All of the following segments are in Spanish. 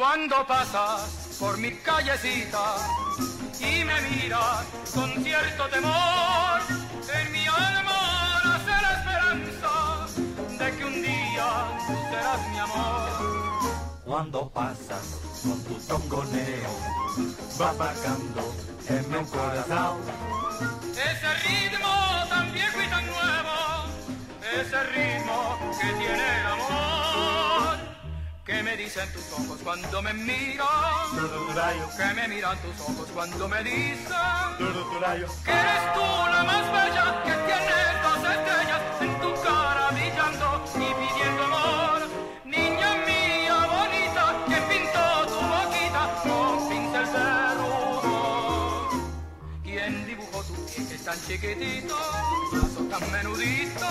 Cuando pasas por mi callecita y me miras con cierto temor, en mi alma nace la esperanza de que un día serás mi amor. Cuando pasas con tu tongoneo, vas marcando en mi corazón. Ese ritmo dicen tus ojos cuando me miran, que me miran tus ojos cuando me dicen que eres tú la más bella que tiene dos estrellas en tu cara brillando y pidiendo amor. Niña mía bonita, que pintó tu boquita con pincel rubor. ¿Quién dibujó tu pie que es tan chiquitito, brazo tan menudito?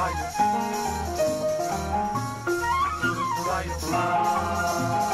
Light. Light. Light.